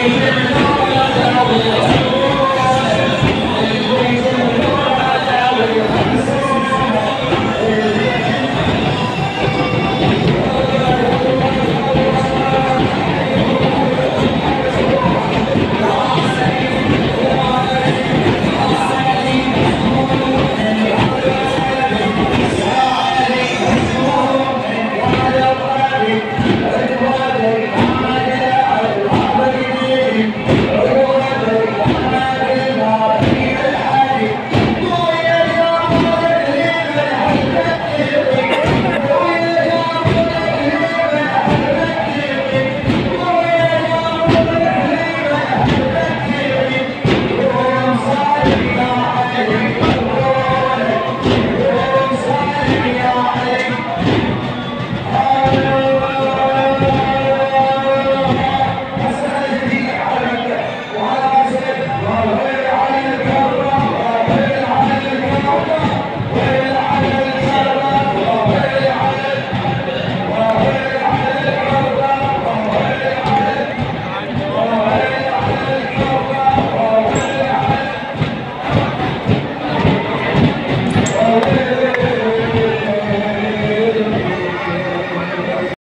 どうぞ。Wow.